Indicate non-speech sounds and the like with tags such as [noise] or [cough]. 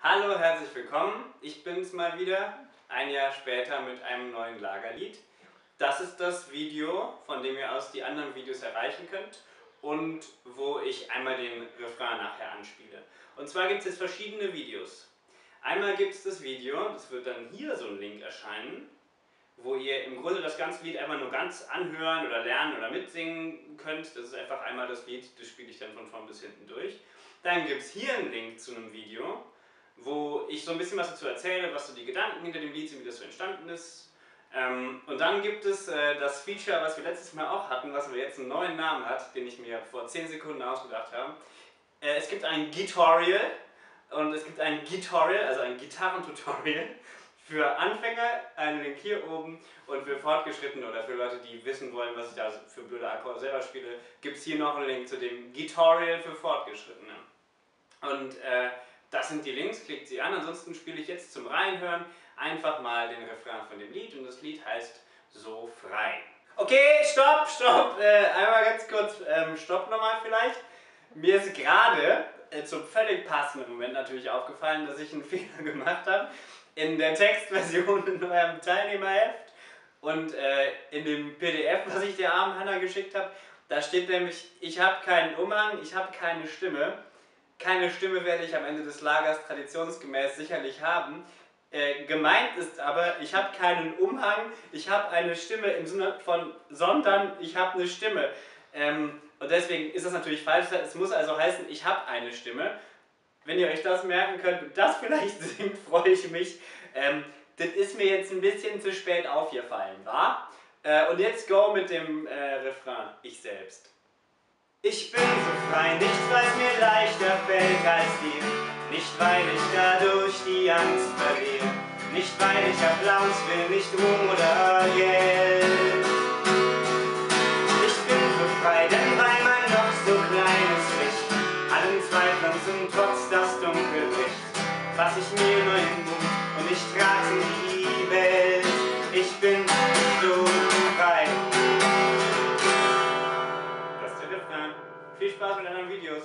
Hallo, herzlich willkommen. Ich bin's mal wieder, ein Jahr später mit einem neuen Lagerlied. Das ist das Video, von dem ihr aus die anderen Videos erreichen könnt und wo ich einmal den Refrain nachher anspiele. Und zwar gibt es jetzt verschiedene Videos. Einmal gibt es das Video, das wird dann hier so ein Link erscheinen, wo ihr im Grunde das ganze Lied einfach nur ganz anhören oder lernen oder mitsingen könnt. Das ist einfach einmal das Lied, das spiele ich dann von vorn bis hinten durch. Dann gibt es hier einen Link zu einem Video, wo ich so ein bisschen was dazu erzähle, was so die Gedanken hinter dem Lied sind, wie das so entstanden ist. Ähm, und dann gibt es äh, das Feature, was wir letztes Mal auch hatten, was aber jetzt einen neuen Namen hat, den ich mir vor 10 Sekunden ausgedacht habe. Äh, es gibt ein Gitorial und es gibt ein Gitorial, also ein Gitarrentutorial für Anfänger, einen Link hier oben und für Fortgeschrittene oder für Leute, die wissen wollen, was ich da für blöde Akkorde selber spiele, gibt es hier noch einen Link zu dem Gitorial für Fortgeschrittene. Und äh, das sind die Links, klickt sie an. Ansonsten spiele ich jetzt zum Reinhören einfach mal den Refrain von dem Lied und das Lied heißt So frei. Okay, stopp, stopp, äh, einmal ganz kurz, ähm, stopp nochmal vielleicht. Mir ist gerade äh, zum völlig passenden Moment natürlich aufgefallen, dass ich einen [laughs] Fehler gemacht habe in der Textversion in eurem Teilnehmerheft und äh, in dem PDF, was ich der armen Hanna geschickt habe. Da steht nämlich, ich habe keinen Umhang, ich habe keine Stimme. Keine Stimme werde ich am Ende des Lagers traditionsgemäß sicherlich haben. Äh, gemeint ist aber, ich habe keinen Umhang, ich habe eine Stimme im Sinne von, sondern ich habe eine Stimme. Ähm, und deswegen ist das natürlich falsch. Es muss also heißen, ich habe eine Stimme. Wenn ihr euch das merken könnt und das vielleicht [laughs] singt, freue ich mich. Ähm, das ist mir jetzt ein bisschen zu spät aufgefallen, war? Äh, und jetzt go mit dem äh, Refrain, ich selbst. Ich bin so frei, nicht weil mir leichter fällt als dir, nicht weil ich dadurch die Angst verliere, nicht weil ich Applaus will, nicht Ruhm oder Geld. Ich bin so frei, denn weil mein noch so kleines Licht allen Zweiflern zum Trotz das Dunkel bricht, fass ich mir neuen Mut und ich trage in 2009 videos.